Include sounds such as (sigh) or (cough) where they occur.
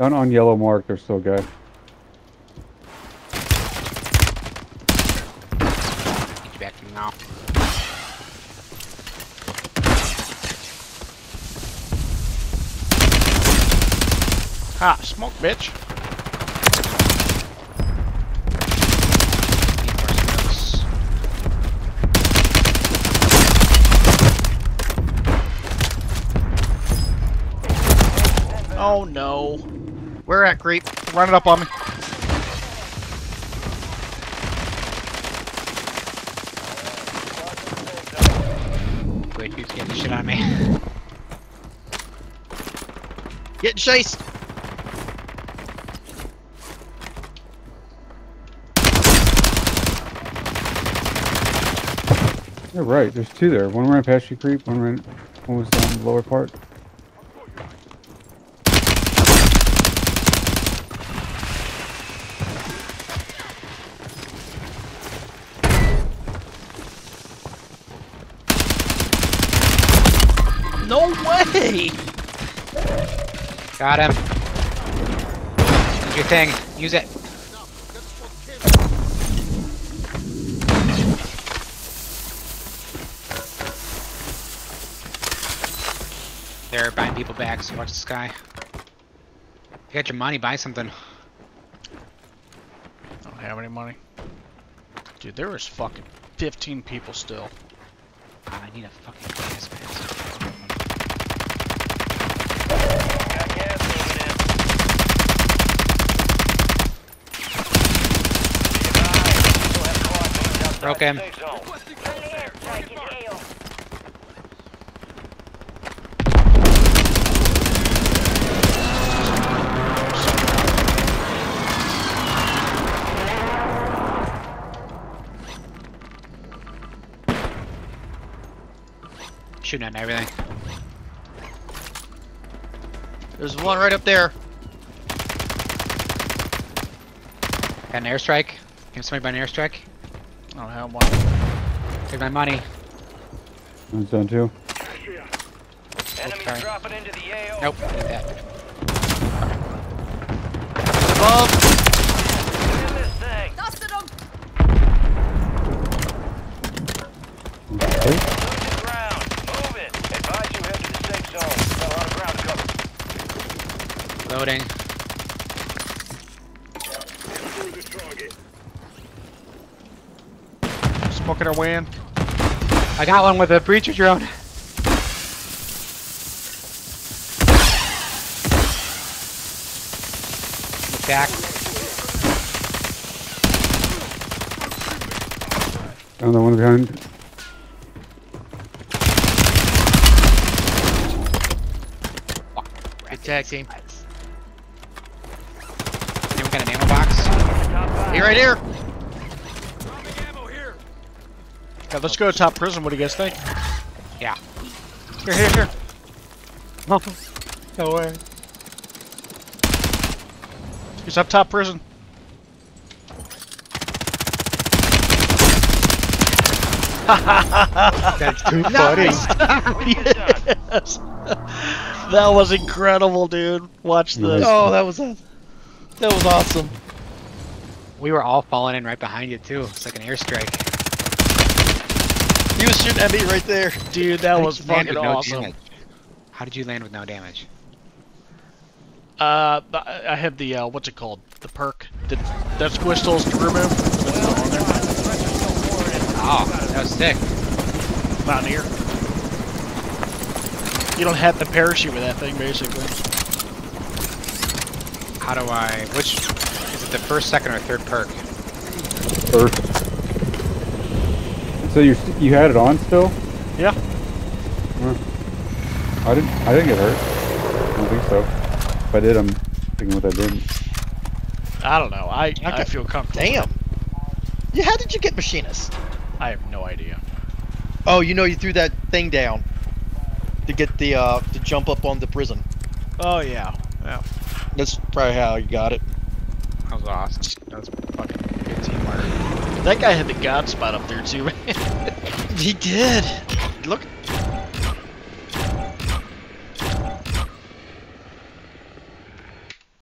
Down on yellow mark, there's still a guy. Get you back to me now. Ha! Smoke, bitch. Need more smokes. Oh no. Where at, creep? Run it up on me. Wait, keeps getting shit on me. (laughs) Getting chased. You're right, there's two there. One ran past you, creep. One ran. One was down the lower part. No way! Got him. Use your thing. Use it. They're buying people back, so watch the sky. You got your money, buy something. I don't have any money. Dude, there is fucking 15 people still. I need a fucking gas mask. Got gas moving in. Be advised, still have squad mates outside Broke him. Shooting at everything. There's one right up there. Got an airstrike. Can somebody buy an airstrike? I don't have one. Take my money. One's down too. Enemy Okay. dropping into the AO. Nope. Take that. Above. Win this. Okay. Losing ground. Move it. Advise you head to the safe zone. Got a lot of ground cover. Loading. Smoking our way in. I got one with a breacher drone. Back. Down the one behind. Good tag team. Anyone got an ammo box? He right here. Yeah, let's go to top prison. What do you guys think? Yeah. Here, here, here. no way. He's up top prison. (laughs) That's too Nice. (laughs) yes. That was incredible, dude. Watch this. Oh, that was that was awesome. We were all falling in right behind you too. It's like an airstrike. He was shooting at me right there. Dude, that How was did you land fucking with no awesome. damage? How did you land with no damage? Uh, I I had the uh, what's it called? The perk. Did that squish tools to remove? It's still on there. Oh, that was sick. Mountaineer. You don't have to parachute with that thing, basically. How do I? Which is it? The first, second, or third perk? Earth. So you you had it on still? Yeah. I didn't. I didn't get hurt. I don't think so. If I did, I'm thinking what I did. I don't know. I I Okay. feel comfortable. Damn. Yeah, how did you get machinist? I have no idea. Oh, you know you threw that thing down to get the uh to jump up on the prison. Oh yeah. Yeah. That's probably how you got it. That was awesome. That was fucking teamwork. That guy had the god spot up there too, man. (laughs) He did. Look,